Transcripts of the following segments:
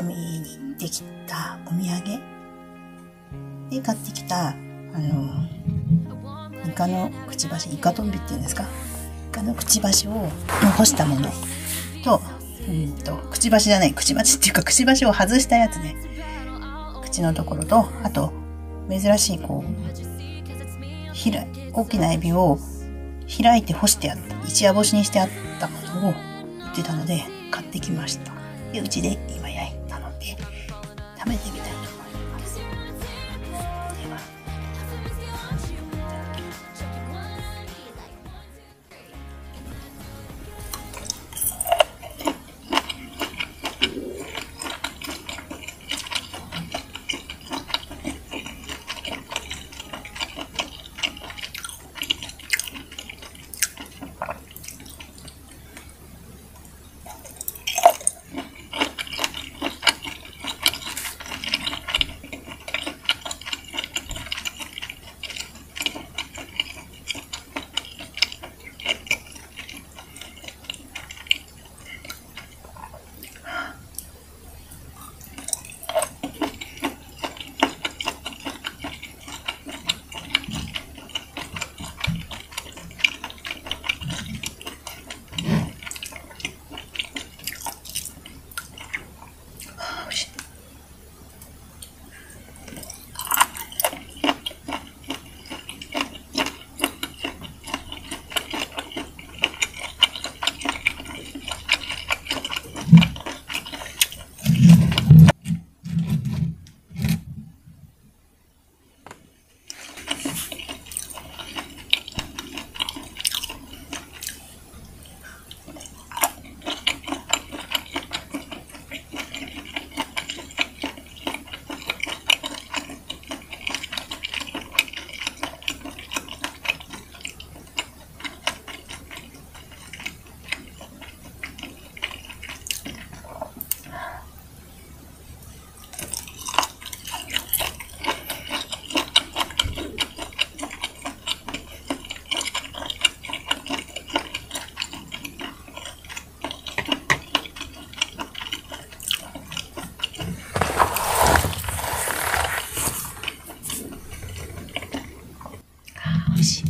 ったお土産？で買ってきた、あの、イカのくちばし、イカトンビっていうんですか？イカのくちばしを干したものと、うんと、くちばしじゃない、くちばしっていうか、くちばしを外したやつね。口のところと、あと、珍しい、こう、ひら、大きなエビを開いて干してあった、一夜干しにしてあったものを売ってたので、買ってきました。で、うちで今焼いたので、食べてみたいと思います。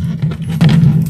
much.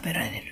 食べられる。